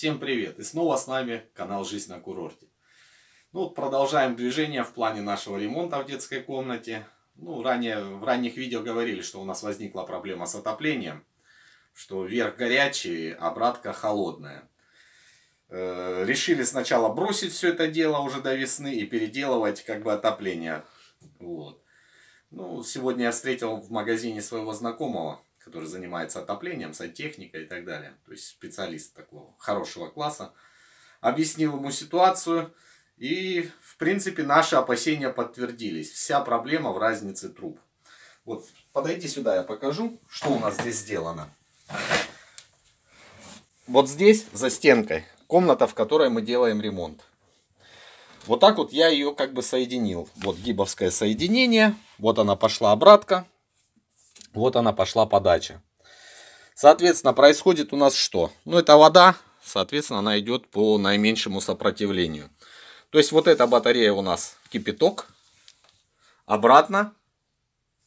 Всем привет! И снова с нами канал «Жизнь на курорте». Ну, вот продолжаем движение в плане нашего ремонта в детской комнате. Ну, ранее, в ранних видео говорили, что у нас возникла проблема с отоплением. Что верх горячий, обратка холодная. Э, решили сначала бросить все это дело уже до весны и переделывать как бы отопление. Вот. Ну, сегодня я встретил в магазине своего знакомого, который занимается отоплением, сантехникой и так далее. То есть специалист такого хорошего класса. Объяснил ему ситуацию. И, в принципе, наши опасения подтвердились. Вся проблема в разнице труб. Вот, подойди сюда, я покажу, что у нас здесь сделано. Вот здесь, за стенкой, комната, в которой мы делаем ремонт. Вот так вот я ее как бы соединил. Вот гибовское соединение. Вот она пошла обратка. Вот она пошла подача. Соответственно, происходит у нас что? Ну, это вода. Соответственно, она идет по наименьшему сопротивлению. То есть, вот эта батарея у нас кипяток. Обратно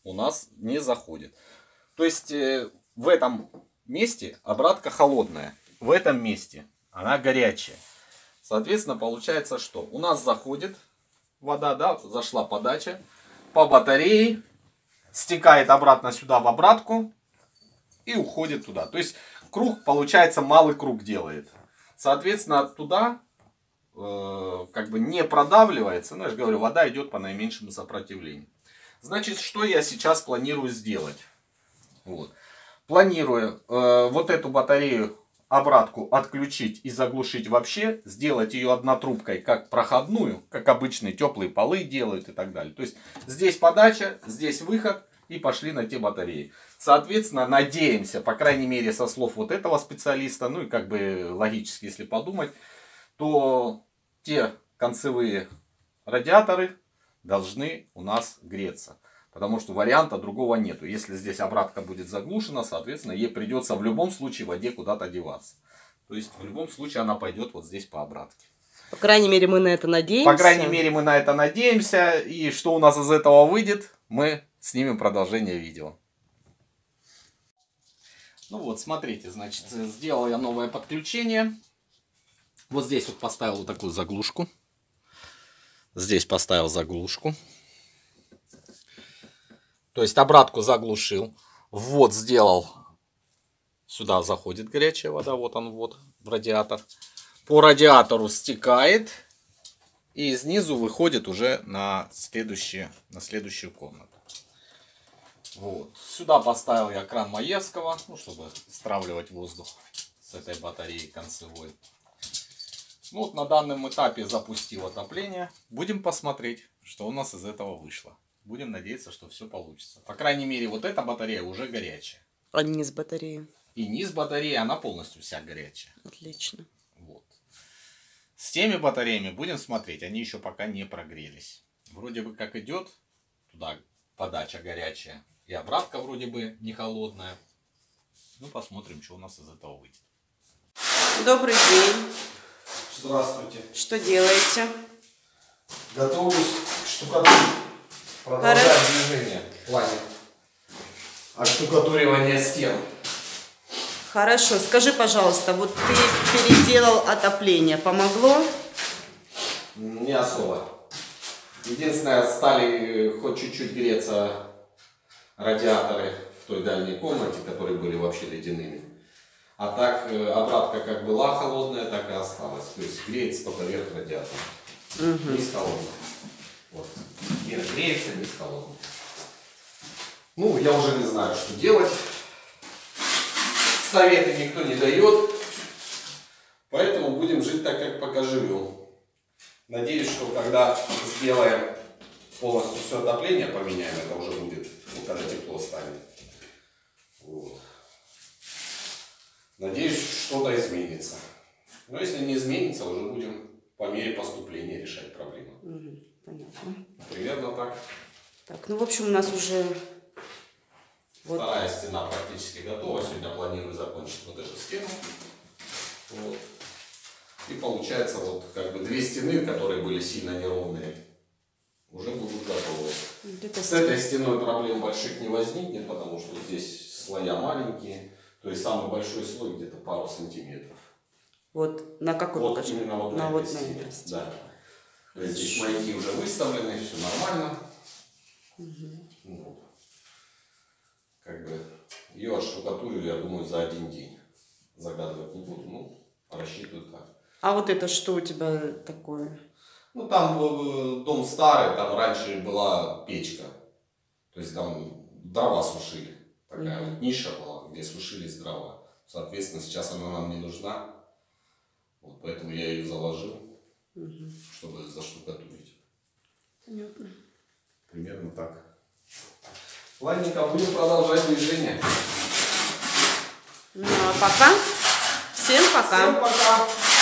у нас не заходит. То есть, э, в этом месте обратка холодная. В этом месте она горячая. Соответственно, получается что? У нас заходит вода, да, зашла подача по батарее, стекает обратно сюда в обратку и уходит туда. То есть круг, получается, малый круг делает. Соответственно, туда э, как бы не продавливается. Ну, я же говорю, вода идет по наименьшему сопротивлению. Значит, что я сейчас планирую сделать? Вот. Планирую э, вот эту батарею обратку отключить и заглушить вообще, сделать ее однотрубкой, как проходную, как обычные теплые полы делают и так далее. То есть здесь подача, здесь выход и пошли на те батареи. Соответственно, надеемся, по крайней мере со слов вот этого специалиста, ну и как бы логически, если подумать, то те концевые радиаторы должны у нас греться. Потому что варианта другого нету. Если здесь обратка будет заглушена, соответственно, ей придется в любом случае в воде куда-то деваться. То есть, в любом случае, она пойдет вот здесь по обратке. По крайней мере, мы на это надеемся. По крайней мере, мы на это надеемся. И что у нас из этого выйдет, мы снимем продолжение видео. Ну вот, смотрите, значит, сделал я новое подключение. Вот здесь вот поставил вот такую заглушку. Здесь поставил заглушку. То есть обратку заглушил. Ввод сделал. Сюда заходит горячая вода. Вот он вот в радиатор. По радиатору стекает. И снизу выходит уже на, следующую на следующую комнату. Вот. Сюда поставил я кран Маевского, ну, чтобы стравливать воздух с этой батареей концевой. Ну, вот на данном этапе запустил отопление. Будем посмотреть, что у нас из этого вышло. Будем надеяться, что все получится. По крайней мере, вот эта батарея уже горячая. А низ батареи? И низ батареи, она полностью вся горячая. Отлично. Вот. С теми батареями будем смотреть. Они еще пока не прогрелись. Вроде бы как идет туда подача горячая. И обратка вроде бы не холодная. Ну, посмотрим, что у нас из этого выйдет. Добрый день. Здравствуйте. Что делаете? Готовлюсь к штукатурке. Продолжаем Хорошо. движение в плане оштукатуривания стен. Хорошо. Скажи, пожалуйста, вот ты переделал отопление. Помогло? Не особо. Единственное, стали хоть чуть-чуть греться радиаторы в той дальней комнате, которые были вообще ледяными. А так э, обратка как была холодная, так и осталась. То есть греется только верх радиатора. Угу. Низ холодный. Вот. Не нагреется, не холодный. Ну, я уже не знаю, что делать. Советы никто не дает. Поэтому будем жить так, как пока живем. Надеюсь, что когда сделаем полностью все отопление, поменяем, это уже будет, ну, когда тепло станет. Вот. Надеюсь, что-то изменится. Но если не изменится, уже будем по мере поступления решать проблемы. Угу. Понятно. Примерно так. Так, ну, в общем, у нас уже... Вот. Вторая стена практически готова. Сегодня планирую закончить вот эту стену. Вот. И получается вот как бы две стены, которые были сильно неровные, уже будут готовы. С этой стеной проблем больших не возникнет, потому что здесь слоя маленькие. То есть самый большой слой где-то пару сантиметров. Вот на какой Вот покажи? именно вот на на вот на. Да. То есть здесь маяки уже выставлены, все нормально. Вот. Как бы ее отштукатурили, я думаю, за один день. Загадывать не буду, ну, рассчитываю так. А вот это что у тебя такое? Ну, там э, дом старый, там раньше была печка. То есть там дрова сушили. Такая Мгм. вот ниша была, где сушились дрова. Соответственно, сейчас она нам не нужна. Вот поэтому я ее заложил, чтобы заштукатурить. Понятно. Примерно так. Ладненько, будем продолжать движение. Ну а пока. Всем пока. Всем пока!